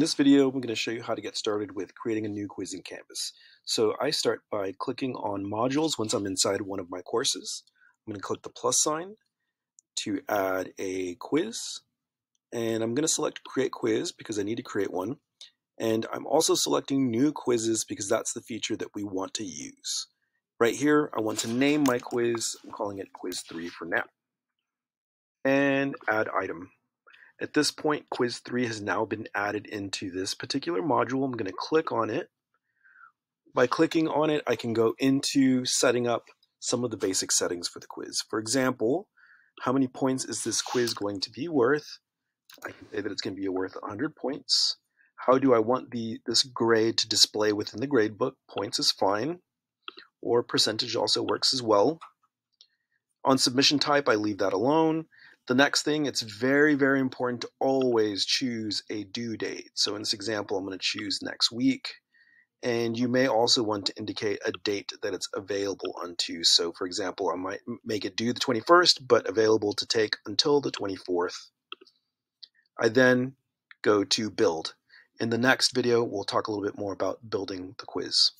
In this video, I'm going to show you how to get started with creating a new quiz in Canvas. So I start by clicking on modules once I'm inside one of my courses. I'm going to click the plus sign to add a quiz. And I'm going to select create quiz because I need to create one. And I'm also selecting new quizzes because that's the feature that we want to use. Right here, I want to name my quiz. I'm calling it quiz 3 for now. And add item. At this point, quiz 3 has now been added into this particular module. I'm going to click on it. By clicking on it, I can go into setting up some of the basic settings for the quiz. For example, how many points is this quiz going to be worth? I can say that it's going to be worth 100 points. How do I want the this grade to display within the gradebook? Points is fine, or percentage also works as well. On submission type, I leave that alone. The next thing, it's very, very important to always choose a due date. So in this example, I'm going to choose next week. And you may also want to indicate a date that it's available unto. So for example, I might make it due the 21st, but available to take until the 24th. I then go to build. In the next video, we'll talk a little bit more about building the quiz.